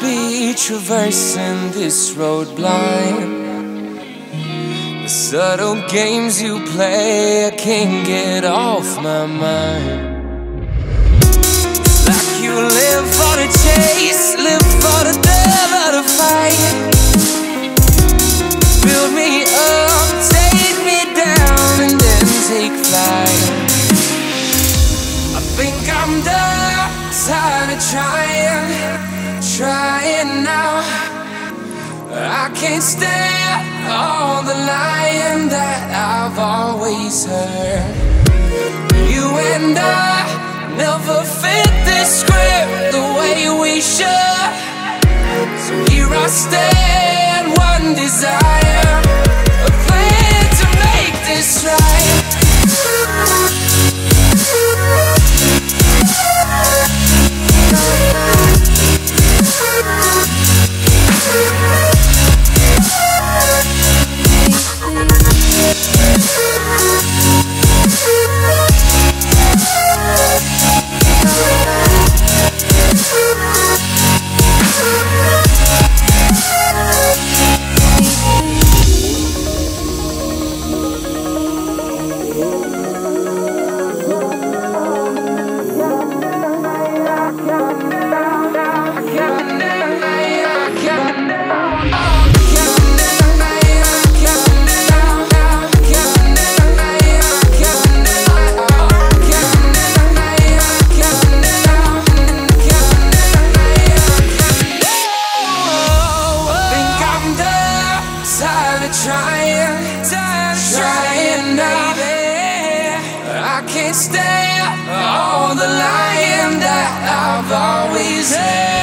be traversing this road blind. The subtle games you play, I can't get off my mind. Like you live for the chase, live for the of the fight. Build me up, take me down, and then take flight. I think I'm done, tired of trying, trying now. I can't stand all the lying that I've always heard. You and I never fit this script Trying, trying now. I can't stand all the lying that I've always had.